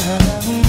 around